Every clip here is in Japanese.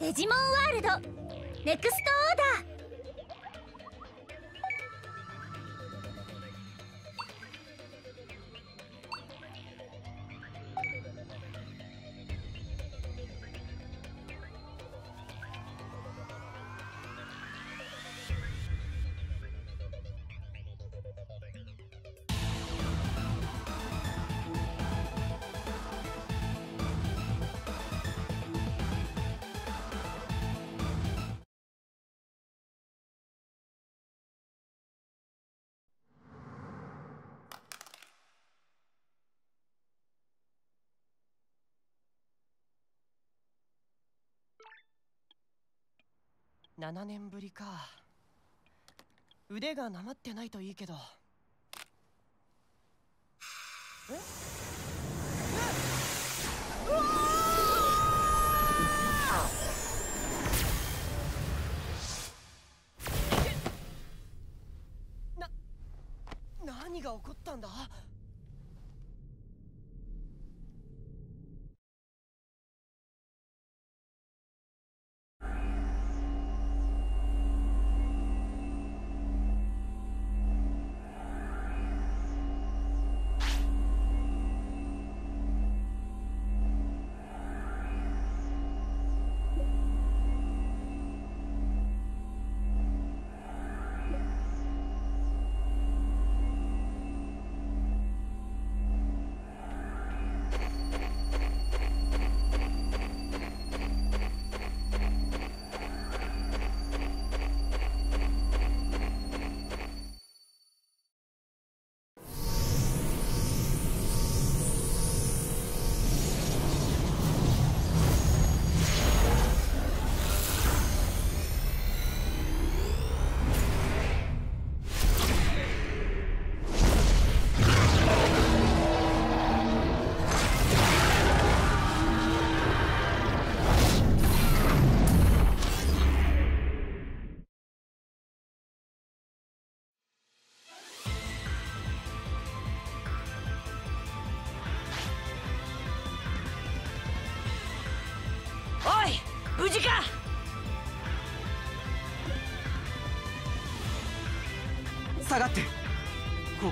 デジモンワールド。ネクストオーダー。7年ぶりか。腕がなまってないといいけど。え？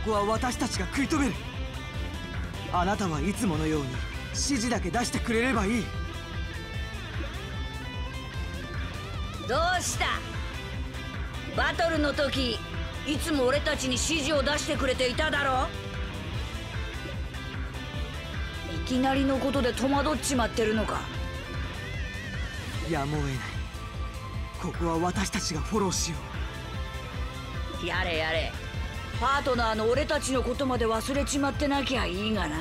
ここは私たちが食い止める。あなたはいつものように指示だけ出してくれればいい。どうした？バトルの時いつも俺たちに指示を出してくれていただろいきなりのことで戸惑っちまってるのか？やむを得ない。ここは私たちがフォローしよやれやれパートナーの俺たちのことまで忘れちまってなきゃいいがな。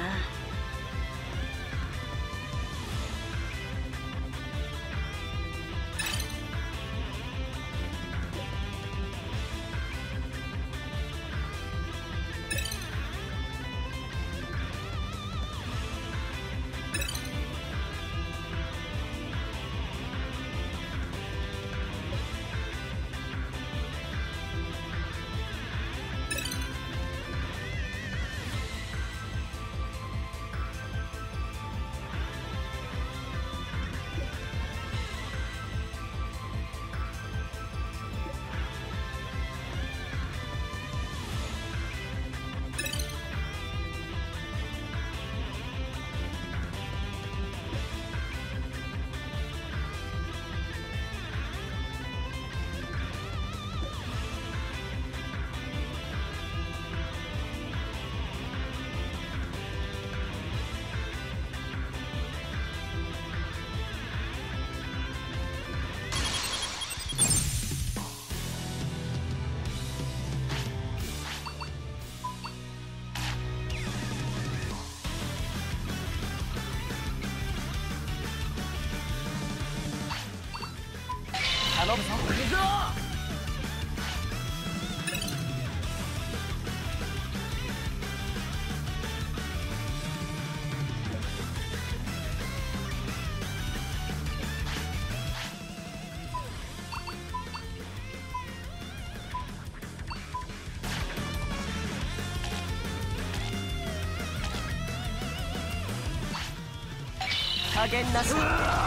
加減なし。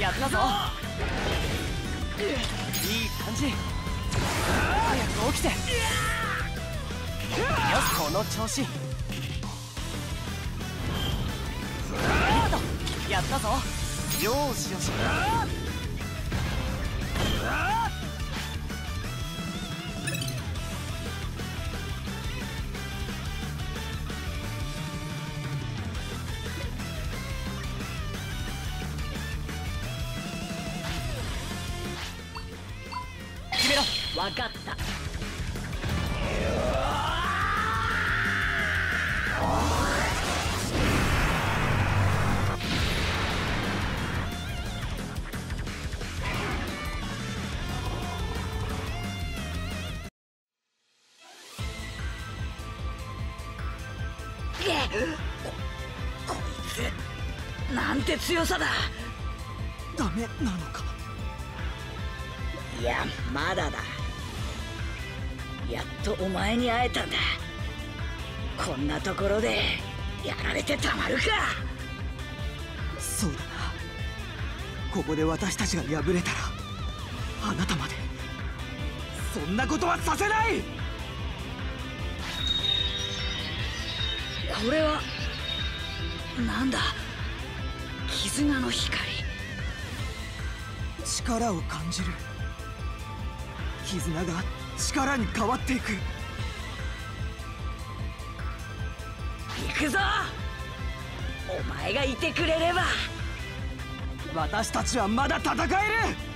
やったぞ。いい感じ。早く起きて。よしこの調子。いいとやったぞ。よしよし。分かった。ここいつなんて強さだ。ダメなのか。いやまだだやっとお前に会えたんだ。こんなところでやられてたまるか。そうだな。ここで私たちが敗れたらあなたまで。そんなことはさせない！これはなんだ？絆の光。力を感じる。絆が力に変わっていく。行くぞ。お前がいてくれれば。私たちはまだ戦える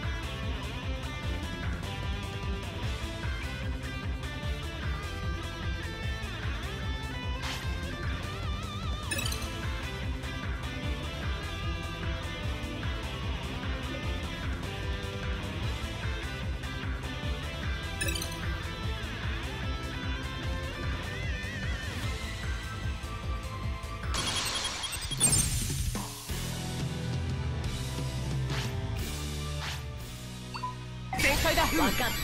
だ。分かった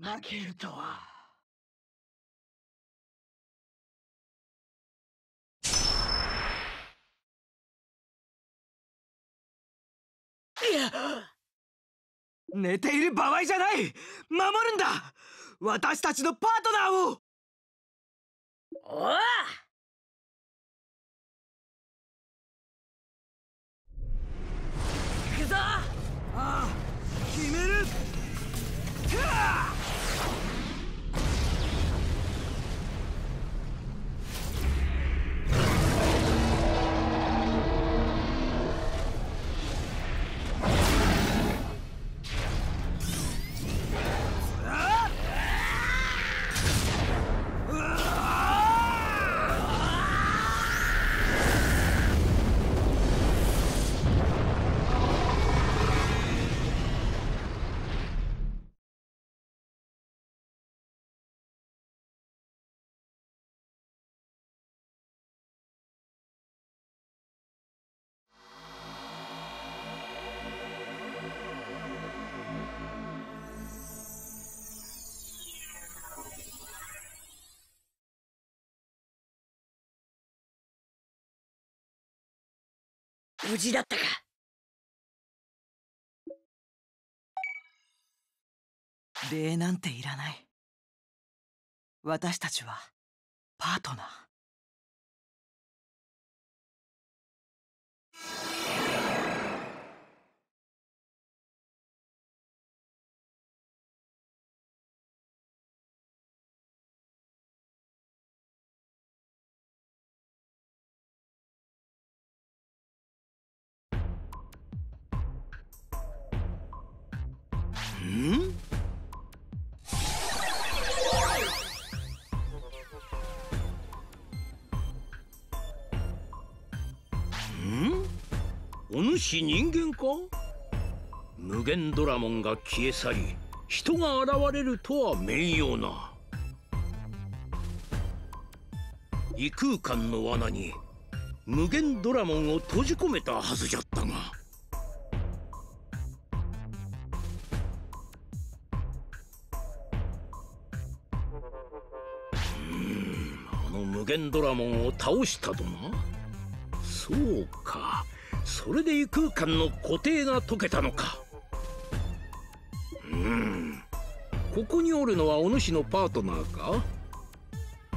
負けるとは。いや寝ている場合じゃない。守るんだ。私たちのパートナーを。おい。行くぞ。ああ決める。はあ無事だったか。礼なんていらない。私たちはパートナー。ん？お主人間か？無限ドラモンが消え去り人が現れるとは名誉な。異空間の罠に無限ドラモンを閉じ込めたはずじゃっラモンを倒したとな。そうか。それで異空間の固定が解けたのか。うん。ここにおるのはお主のパートナーか？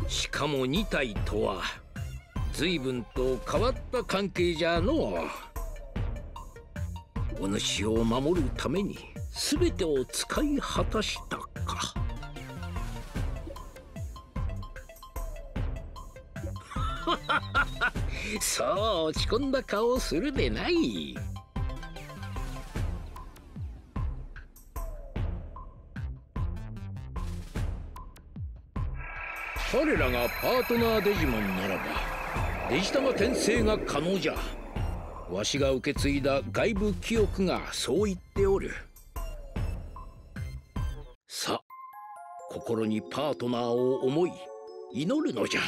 しかも2体とは随分と変わった関係じゃのお主を守るために全てを使い果たしたか。そう落ち込んだ顔をするでない。彼らがパートナーデジモンならばデジタマ転生が可能じゃ。わしが受け継いだ外部記憶がそう言っておる。さ心にパートナーを思い祈るのじゃ。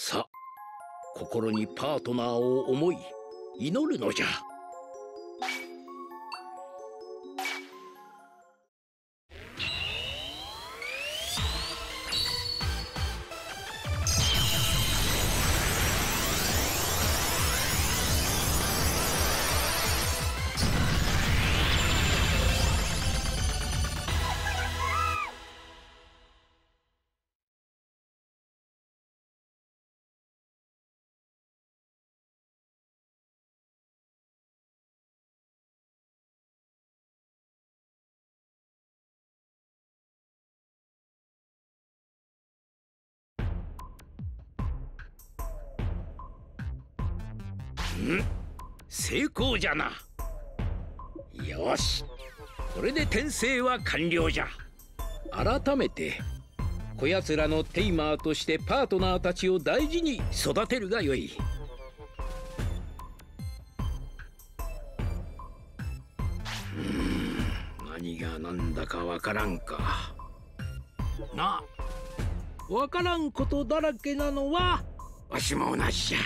さあ心にパートナーを思い祈るのじゃ。成功じゃな。よし。これで転生は完了じゃ。改めてこやつらのテイマーとしてパートナーたちを大事に育てるがよい。うん。何が何だかわからんか。なあ。わからんことだらけなのはわしも同じじゃ。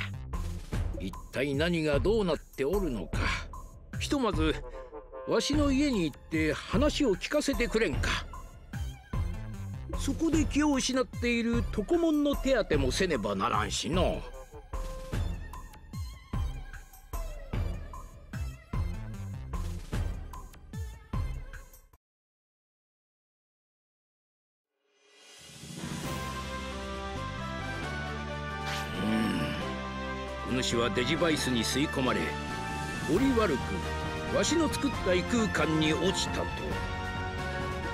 一体何がどうなっておるのか。ひとまずわしの家に行って話を聞かせてくれんか。そこで気を失っている床門の手当てもせねばならんしの。はデジバイスに吸い込まれ折り悪くわしの作った異空間に落ちたと。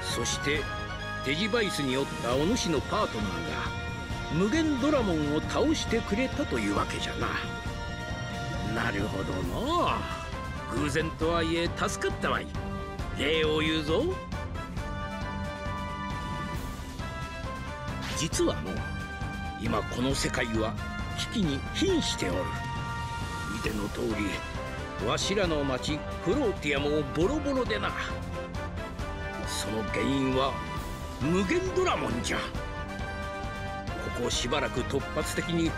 そしてデジバイスによったお主のパートナーが無限ドラモンを倒してくれたというわけじゃな。なるほどの偶然とはいえ助かったわい。礼を言うぞ。実はの今この世界は危機に瀕しておる。ての通りわしらの町フローティアもボロボロでな。その原因は無限ドラモンじゃ。ここしばらく突発的に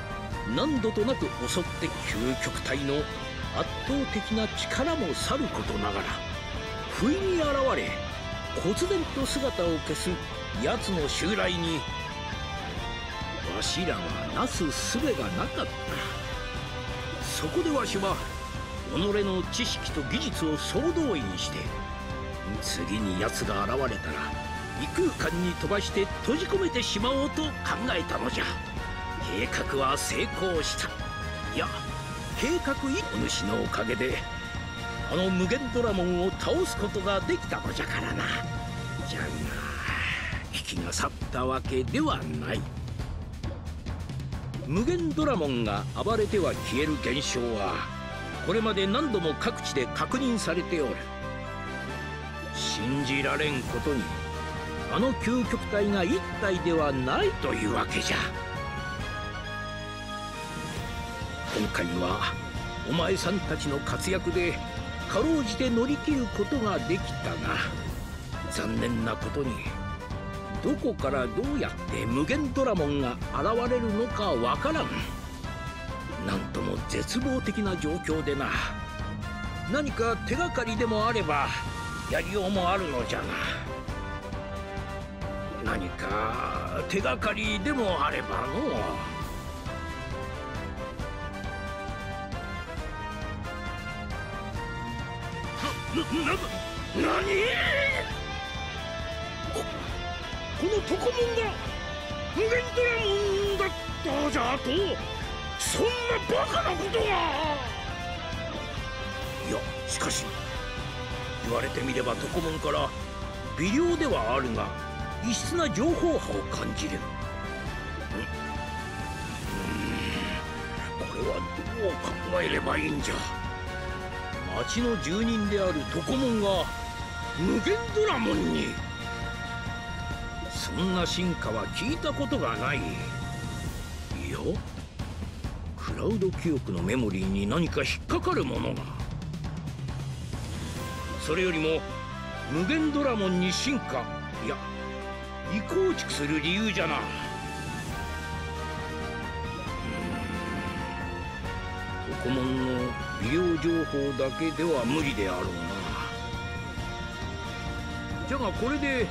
何度となく襲って究極体の圧倒的な力もさることながら不意に現れ忽然と姿を消す奴の襲来にわしらはなすすべがなかった。そこでわしは己の知識と技術を総動員して次に奴が現れたら異空間に飛ばして閉じ込めてしまおうと考えたのじゃ。計画は成功した。いや計画一お主のおかげであの無限ドラモンを倒すことができたのじゃからな。じゃが危機が去ったわけではない。無限ドラモンが暴れては消える現象はこれまで何度も各地で確認されておる。信じられんことにあの究極体が一体ではないというわけじゃ。今回はお前さんたちの活躍でかろうじて乗り切ることができたが残念なことにどこからどうやって無限ドラモンが現れるのかわからん。なんとも絶望的な状況でな。何か手がかりでもあればやりようもあるのじゃが。何か手がかりでもあればの。な、な、な、何？こ、このトコモンが無限ドラモンだったじゃとそんなバカなことがいや、しかし言われてみればトコモンから微量ではあるが異質な情報波を感じるうんこれはどう考えればいいんじゃ。町の住人であるトコモンが無限ドラモンに。そんな進化は聞いたことがない。いやクラウド記憶のメモリーに何か引っかかるものが。それよりも無限ドラモンに進化。いや異構築する理由じゃな。トコモンの微量情報だけでは無理であろうな。じゃがこれで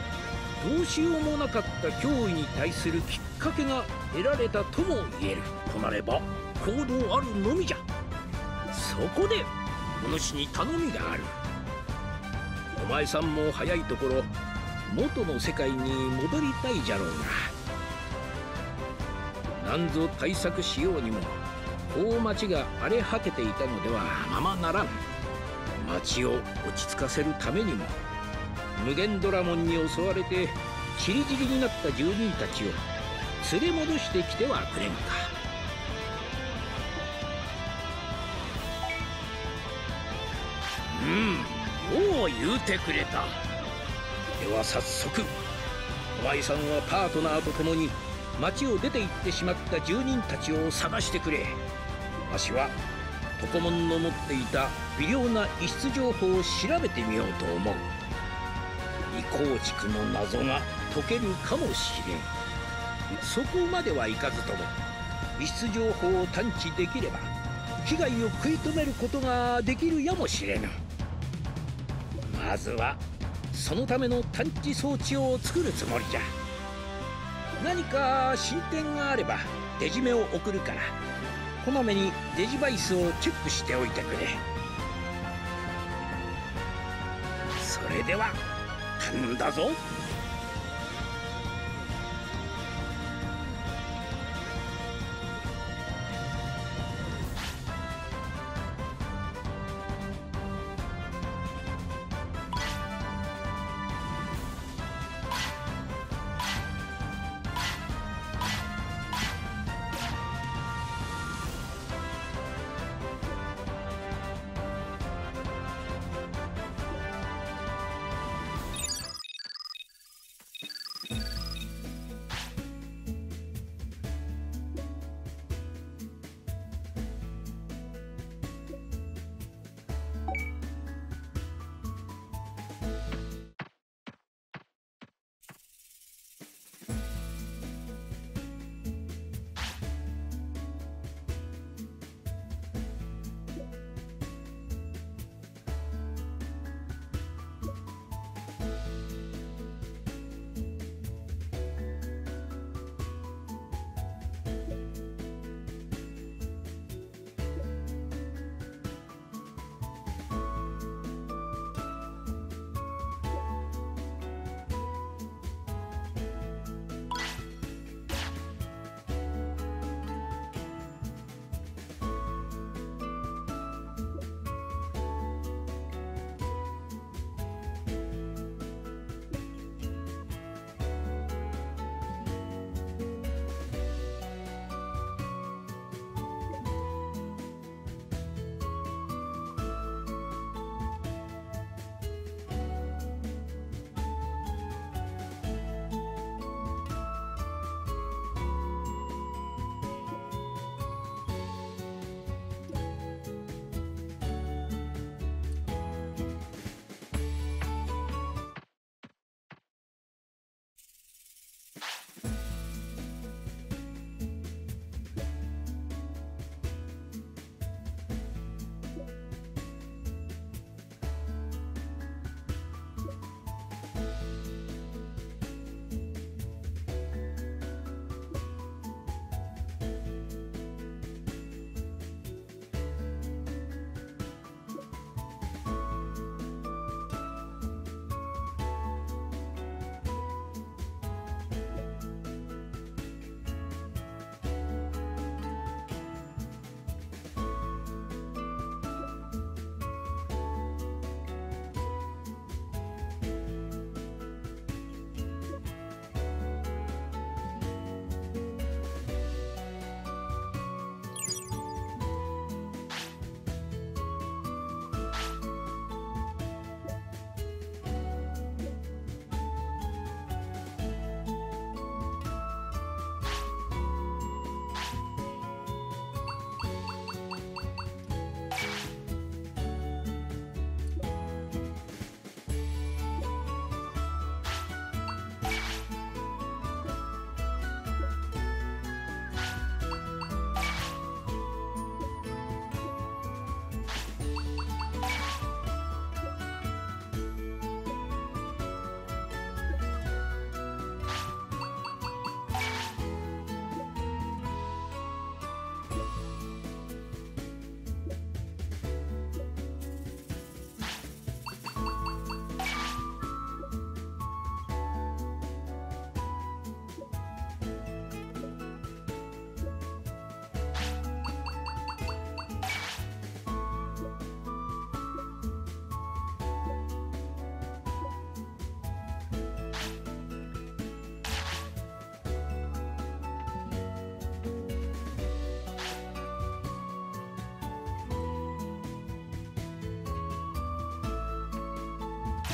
どうしようもなかった脅威に対するきっかけが得られたとも言える。となれば行動あるのみじゃ。そこでお主に頼みがある。お前さんも早いところ元の世界に戻りたいじゃろうがな。んぞ対策しようにもこう町が荒れ果てていたのではままならん。町を落ち着かせるためにも無限ドラモンに襲われて散り散りになった住人たちを連れ戻してきてはくれんか。うんよう言うてくれた。では早速お前さんはパートナーと共に町を出て行ってしまった住人たちを探してくれ。わしはトコモンの持っていた微量な異質情報を調べてみようと思う異構築の謎が解けるかもしれん。そこまではいかずとも異質情報を探知できれば被害を食い止めることができるやもしれぬ。まずはそのための探知装置を作るつもりじゃ。何か進展があればデジメを送るからこまめにデジバイスをチェックしておいてくれ。それではんだぞ。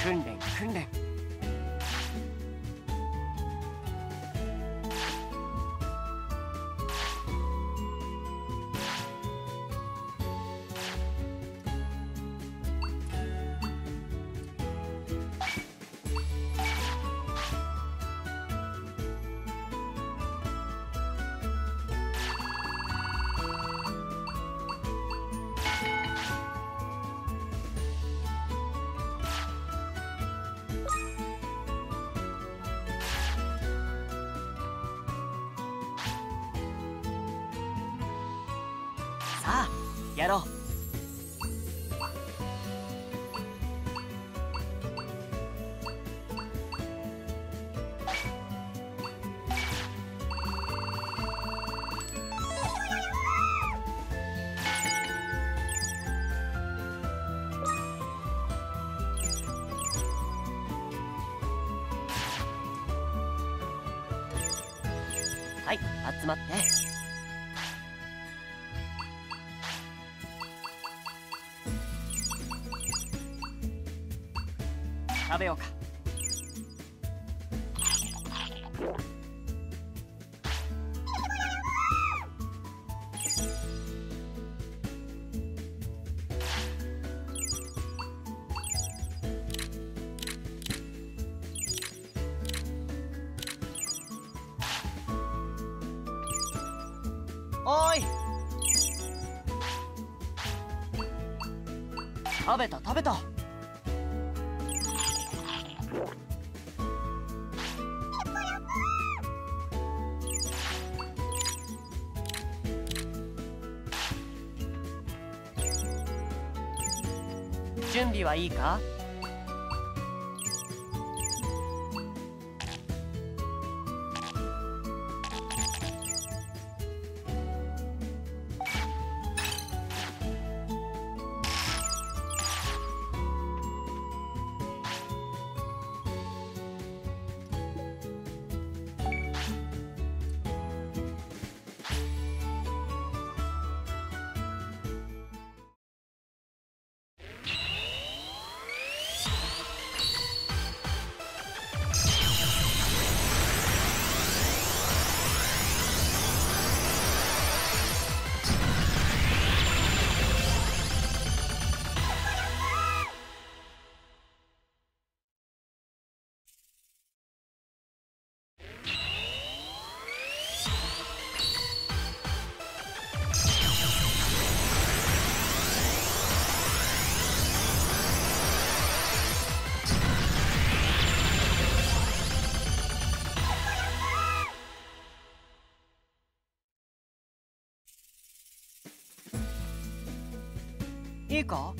訓練訓練 集まって。食べた食べた。準備はいいか？いいか